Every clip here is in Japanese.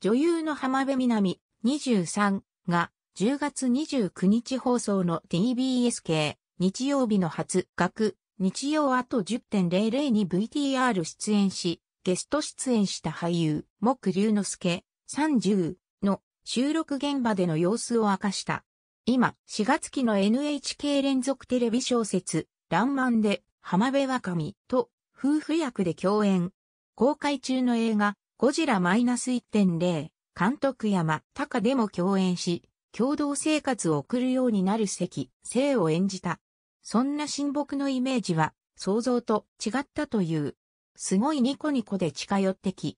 女優の浜辺美波23が10月29日放送の TBS 系日曜日の初学日曜あと10.00に VTR 出演し、ゲスト出演した俳優、木隆之介30の収録現場での様子を明かした。今、4月期の NHK 連続テレビ小説、らんまんで浜辺若美と夫婦役で共演。公開中の映画、ゴジラマイナス1.0、監督山高でも共演し、共同生活を送るようになる関、生を演じた。そんな親睦のイメージは、想像と違ったという。すごいニコニコで近寄ってき。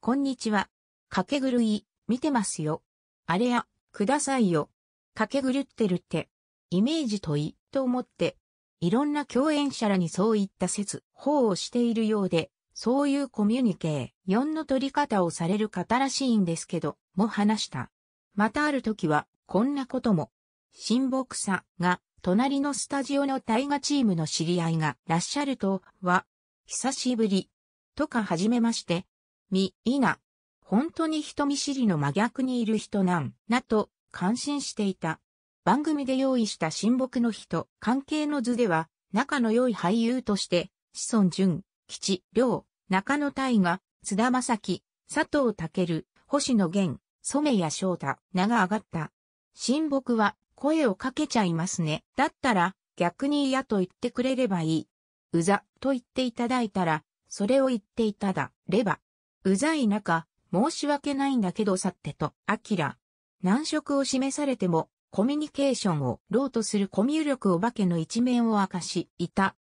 こんにちは。かけ狂い、見てますよ。あれや、くださいよ。かけ狂ってるって。イメージとい、と思って。いろんな共演者らにそういった説、法をしているようで、そういうコミュニケー、4の取り方をされる方らしいんですけど、も話した。またある時は、こんなことも。新木さが、隣のスタジオの大河チームの知り合いがらっしゃるとは、久しぶり。とかはじめまして。み、いな。本当に人見知りの真逆にいる人なん、なと、感心していた。番組で用意した親睦の人、関係の図では、仲の良い俳優として、子孫淳、吉、良、中野大河、津田正樹、佐藤健、星野源、染谷翔太、名が上がった。親睦は声をかけちゃいますね。だったら逆に嫌と言ってくれればいい。うざと言っていただいたら、それを言っていただれば。うざい中、申し訳ないんだけどさってと、あきら。難色を示されても、コミュニケーションをローとするコミュ力お化けの一面を明かし、いた。